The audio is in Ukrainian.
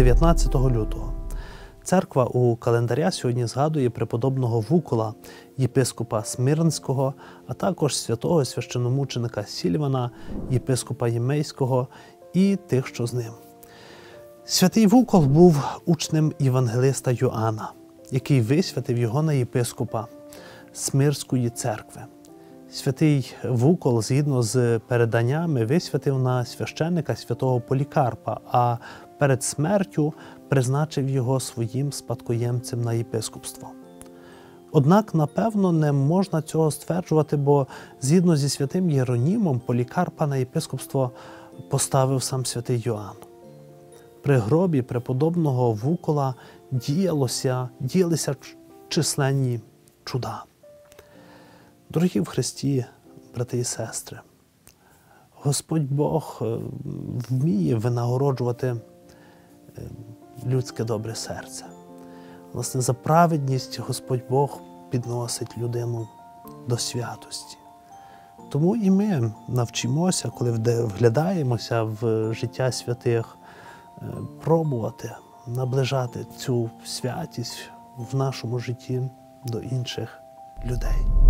19 лютого. Церква у календаря сьогодні згадує преподобного Вукола, єпископа Смирнського, а також святого священомученика Сільвана, єпископа Ємейського і тих, що з ним. Святий Вукол був учнем євангелиста Йоанна, який висвятив його на єпископа Смирської церкви. Святий Вукол, згідно з переданнями, висвятив на священника святого Полікарпа, а перед смертю призначив його своїм спадкоємцем на єпископство. Однак, напевно, не можна цього стверджувати, бо згідно зі святим Єронімом Полікарпа на єпископство поставив сам святий Йоанн. При гробі преподобного Вукола діялося, діялися численні чуда. Дорогі в Христі, брати і сестри, Господь Бог е, вміє винагороджувати людське добре серце. Власне, за праведність Господь Бог підносить людину до святості. Тому і ми навчимося, коли вглядаємося в життя святих, е, пробувати наближати цю святість в нашому житті до інших людей.